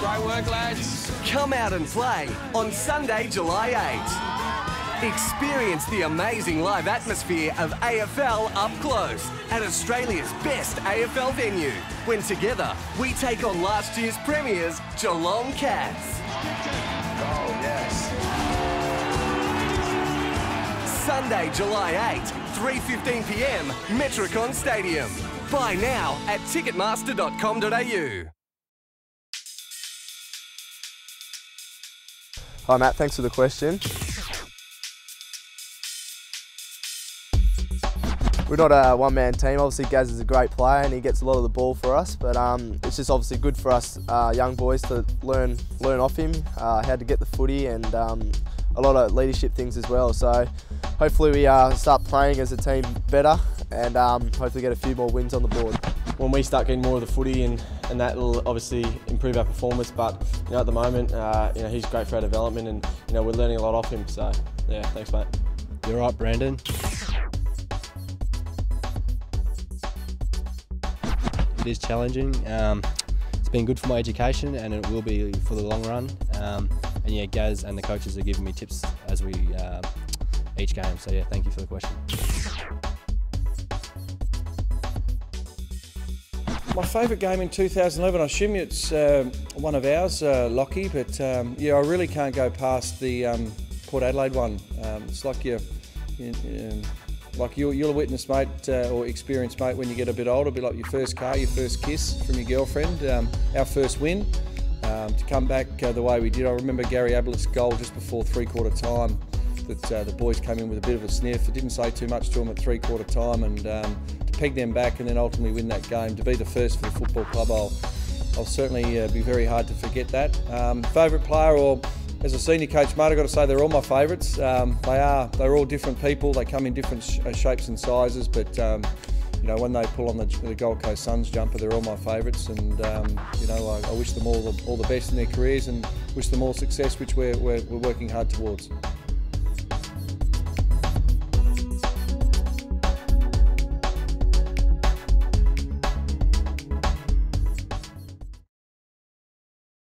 Great work, lads. Come out and play on Sunday, July 8. Experience the amazing live atmosphere of AFL up close at Australia's best AFL venue. When together, we take on last year's premiers, Geelong Cats. Oh, yes. Sunday, July 8, 3.15pm, Metricon Stadium. Buy now at ticketmaster.com.au. Hi Matt, thanks for the question. We're not a one-man team. Obviously, Gaz is a great player and he gets a lot of the ball for us. But um, it's just obviously good for us uh, young boys to learn learn off him uh, how to get the footy and um, a lot of leadership things as well. So hopefully we uh, start playing as a team better and um, hopefully get a few more wins on the board. When we start getting more of the footy and, and that will obviously improve our performance. But you know, at the moment, uh, you know, he's great for our development and you know, we're learning a lot off him. So yeah, thanks, mate. You're right, Brandon. It is challenging. Um, it's been good for my education and it will be for the long run. Um, and yeah, Gaz and the coaches are giving me tips as we uh, each game. So yeah, thank you for the question. My favourite game in 2011, I assume it's um, one of ours, uh, Lockie, but um, yeah, I really can't go past the um, Port Adelaide one. Um, it's like you, you um, like you'll, you'll witness, mate, uh, or experience, mate, when you get a bit older, a bit like your first car, your first kiss from your girlfriend, um, our first win. to come back uh, the way we did, I remember Gary Ablett's goal just before three-quarter time that uh, the boys came in with a bit of a sniff. It didn't say too much to them at three-quarter time, and um, peg them back and then ultimately win that game, to be the first for the football club, I'll, I'll certainly uh, be very hard to forget that. Um, favourite player, or as a senior coach, mate, I've got to say they're all my favourites. Um, they are. They're all different people. They come in different sh uh, shapes and sizes, but. Um, you know, when they pull on the, the, Gold Coast Suns jumper, they're all my favourites, and um, you know, I, I, wish them all the, all the best in their careers, and wish them all success, which we're, we're, we're working hard towards.